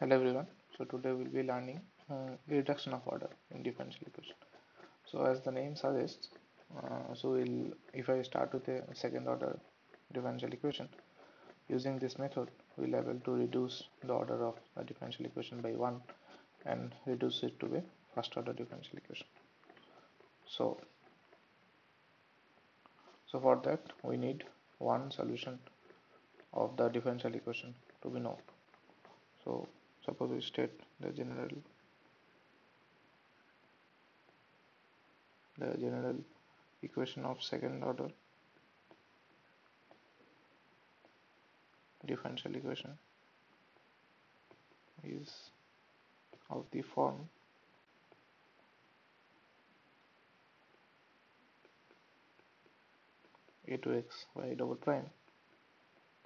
Hello everyone. So today we'll be learning uh, reduction of order in differential equation. So as the name suggests, uh, so we'll if I start with a second order differential equation, using this method we'll be able to reduce the order of the differential equation by one and reduce it to a first order differential equation. So so for that we need one solution of the differential equation to be known. So suppose we state the general the general equation of second order differential equation is of the form a to x y double prime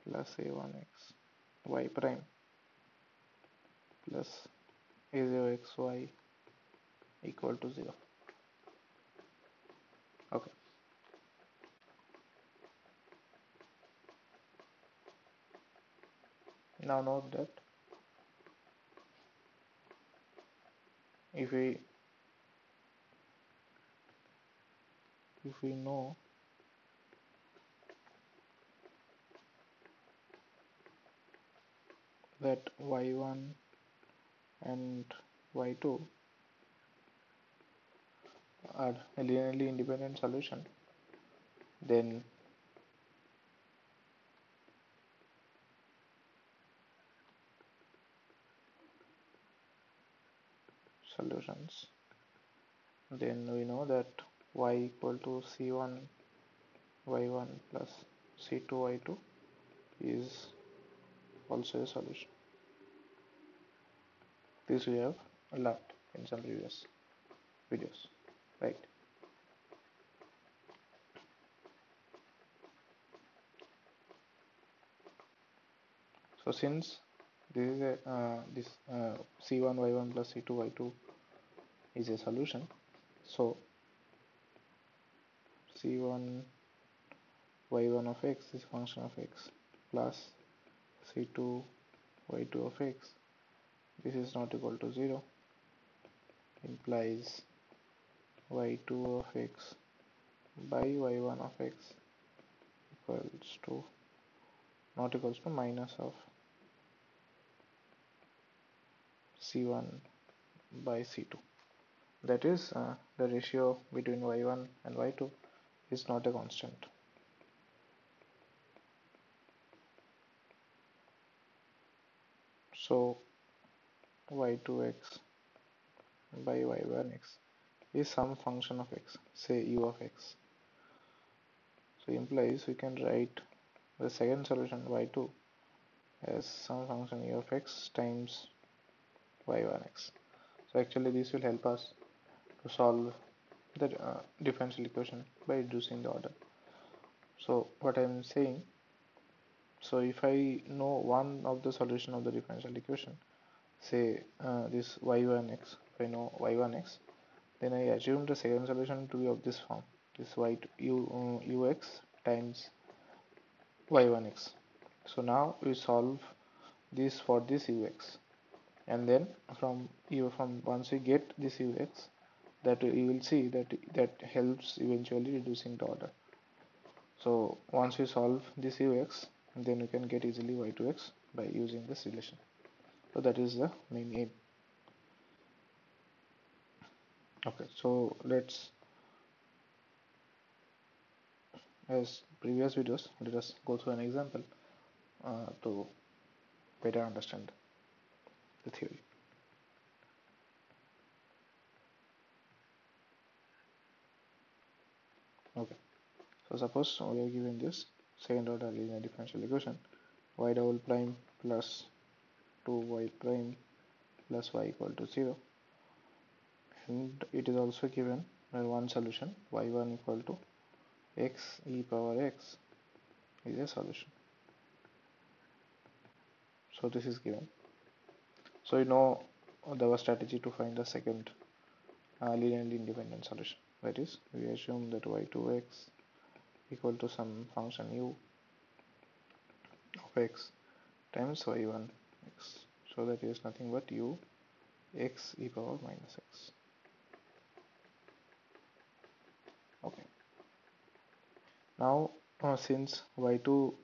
plus a1x y prime plus a0xy equal to 0 okay. Now note that if we if we know that y1 and y2 are linearly independent solution then solutions. Then we know that y equal to c1 y1 plus c2 y2 is also a solution this we have learned in some previous videos right? So since this is a uh, this uh, c1 y1 plus c2 y2 is a solution so c1 y1 of x is function of x plus c2 y2 of x this is not equal to 0 implies y2 of x by y1 of x equals to not equals to minus of c1 by c2 that is uh, the ratio between y1 and y2 is not a constant. So y2x by y1x is some function of x say u of x. So implies we can write the second solution y2 as some function u of x times y1x so actually this will help us to solve the uh, differential equation by reducing the order. So what I am saying so if I know one of the solution of the differential equation say uh, this y1x if I know y1x then I assume the second solution to be of this form this y u uh, ux times y1x so now we solve this for this ux and then from you from once we get this ux that you will see that that helps eventually reducing the order. So once we solve this ux then we can get easily y2x by using this relation so that is the main aim. Okay so let's as previous videos let us go through an example uh, to better understand the theory. Okay so suppose we are given this second order linear differential equation y double prime plus 2y prime plus y equal to 0 and it is also given by one solution y1 equal to x e power x is a solution. So this is given. So you know our strategy to find the second uh, linearly independent solution. That is we assume that y2x equal to some function u of x times y1 x. So that is nothing but u x e power minus x. Okay. Now uh, since y2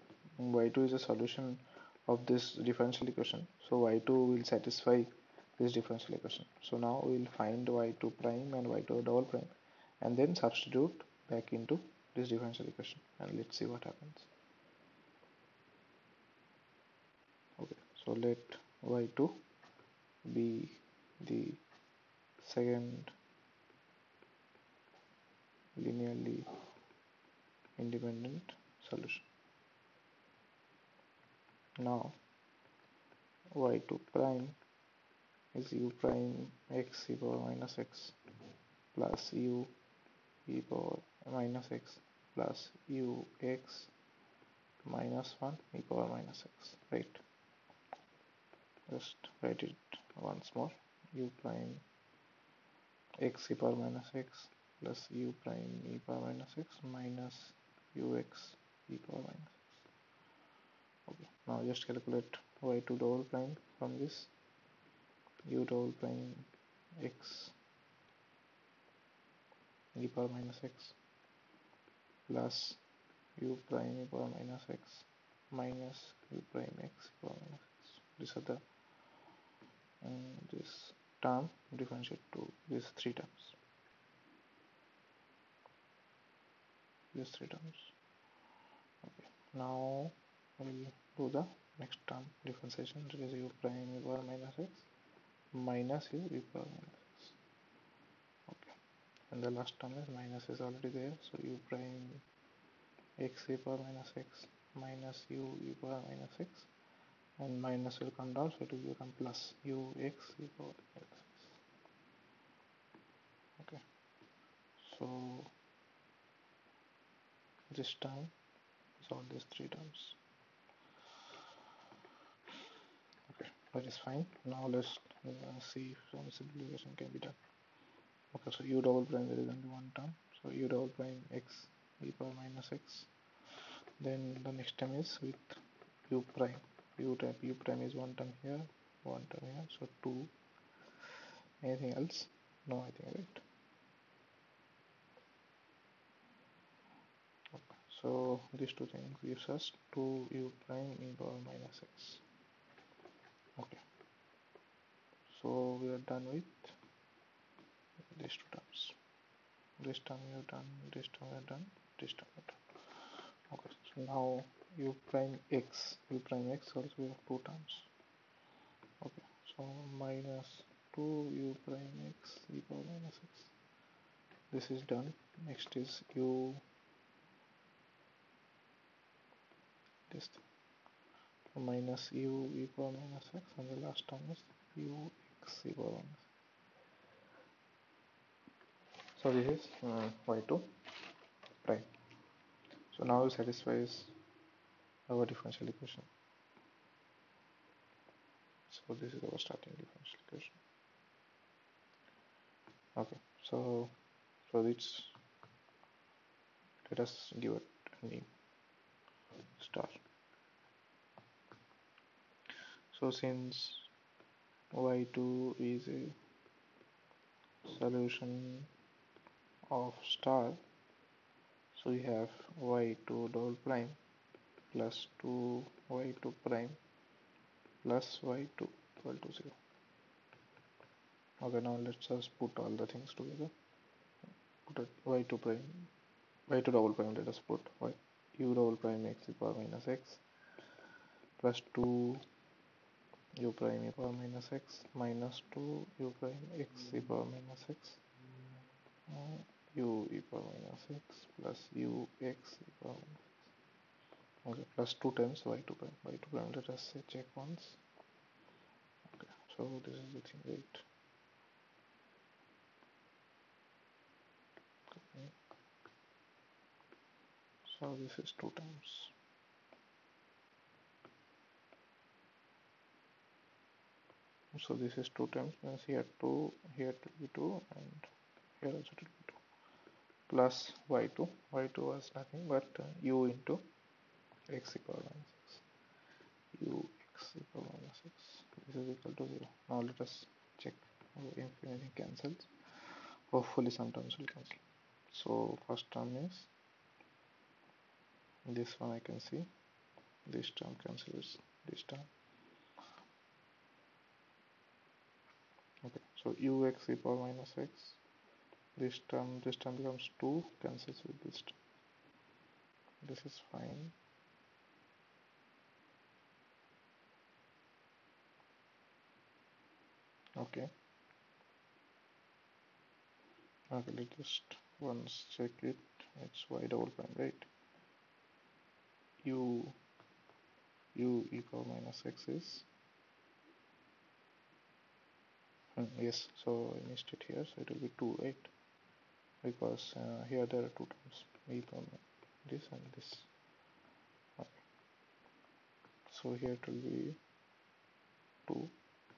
y2 is a solution of this differential equation so y2 will satisfy this differential equation. So now we will find y2 prime and y2 double prime and then substitute back into this differential equation and let's see what happens okay so let y2 be the second linearly independent solution. Now y2 prime is u prime x e power minus x plus u e power minus x plus u x minus 1 e power minus x right just write it once more. U prime x e power minus x plus u prime e power minus x minus ux e power minus x. Okay now just calculate y2 double prime from this. U double prime x e power minus x plus u prime e power minus x minus u prime x e power minus x. These are the this term differentiate to these three terms. These three terms. Okay. Now we'll do the next term differentiation that is u prime power minus x minus u power minus x. Okay. And the last term is minus is already there. So u prime x e power minus x minus u power minus x and minus will come down so it will become plus ux equal x. Okay. So this is all these three terms. Okay that is fine. Now let's uh, see if some simplification can be done. Okay so u double prime there is only one term. So u double prime x e power minus x. Then the next term is with u prime u type u prime is one term here one term here so two. Anything else? No i think right so these two things gives us 2 u prime e power minus x. Okay. So we are done with these two terms. This term we have done this term we have done this term we have done. Okay so now u prime x. U prime x also we have two terms okay so minus 2 u prime x e power minus x this is done. Next is u. Thing. Minus u e power minus x and the last term is u x e power minus. So this is uh, y2 prime. So now it satisfies our differential equation. So this is our starting differential equation. Okay, so so this let us give it a name star. So since y2 is a solution of star so we have y2 double prime plus 2 y2 prime plus y2 equal to 0 okay now let's just put all the things together. Put it y2 prime y2 double prime let us put y. u double prime x e power minus x plus 2 u prime e power minus x minus 2 u prime x e power minus x. Uh, u e power minus x plus u x e power minus x okay plus 2 times y2 prime y2 prime let us say check once. Okay so this is the thing right? Okay. so this is 2 times. So this is 2 times means here 2 here to be 2 and here also to be 2 plus y2 y2 was nothing but uh, u into x equal minus x u x equal minus x this is equal to 0 now let us check. Anything cancels hopefully some terms will cancel. So first term is this one I can see. This term cancels this term. Okay so ux power minus x. This term this term becomes 2 cancels with this term. This is fine okay. Okay let's just once check it. It's y double prime right? U u e power minus x is? Hmm, yes so I missed it here so it will be 2 right? Because uh, here there are two terms e power this and this. Okay. so here it will be 2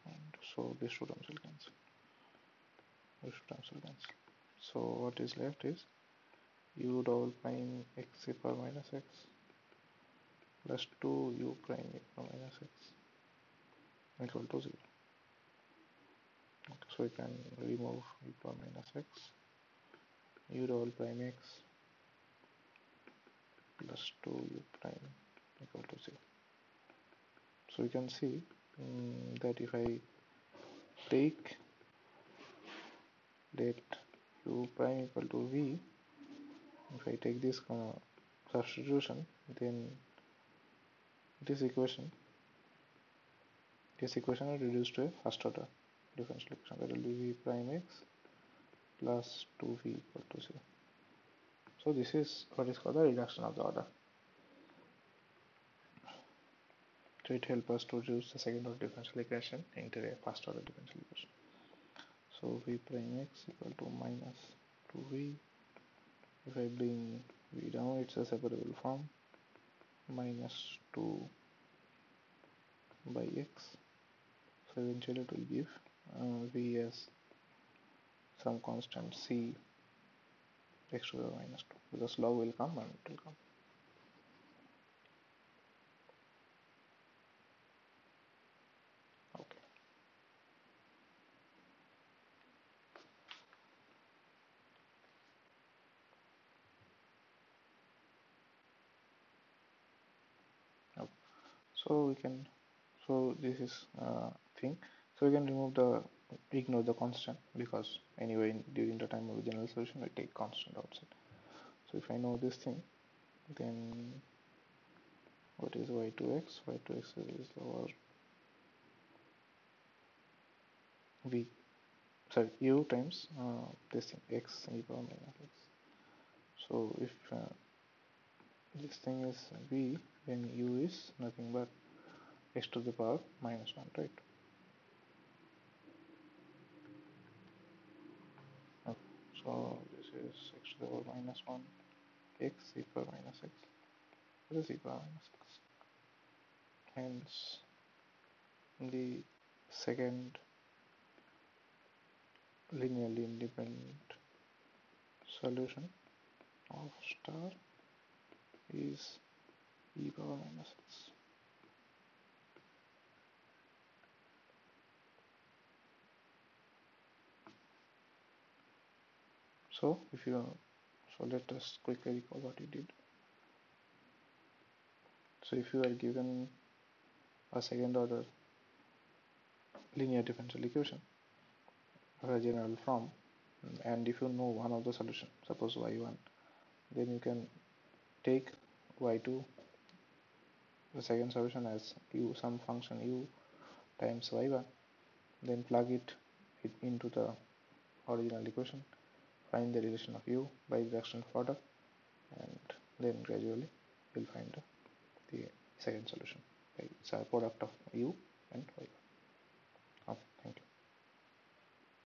and so this terms will cancel this two terms will cancel so what is left is u double prime x e power minus x plus 2 u prime e power minus x equal to 0 okay, so we can remove e power minus x u double prime x plus 2 u prime equal to 0 so you can see um, that if I take let u prime equal to v if I take this uh, substitution then this equation this equation will reduce to a first order differential equation that will be v prime x plus 2v equal to 0 so this is what is called the reduction of the order so it helps us to reduce the second order differential equation into a first order differential equation. So v prime x equal to minus 2v if I bring v down it's a separable form minus 2 by x. So eventually it will give uh, v as some constant c x to the minus 2 because log will come and it will come okay okay so we can so this is uh, thing. So we can remove the ignore the constant because anyway during the time of general solution we take constant outside. So if I know this thing then what is y2x y2x is our v sorry u times uh, this thing x e power minus x. So if uh, this thing is v then u is nothing but x to the power minus 1 right? So this is x to the power minus 1 x e power minus x this is e power minus x. Hence the second linearly independent solution of star is minus x so if you so let us quickly recall what you did. So if you are given a second order linear differential equation or a general form and if you know one of the solution suppose y1 then you can take y2 the second solution as u some function u times y1 then plug it, into the original equation find the relation of u by reduction order and then gradually you'll find the, second solution. By it's a product of u and y1 okay thank you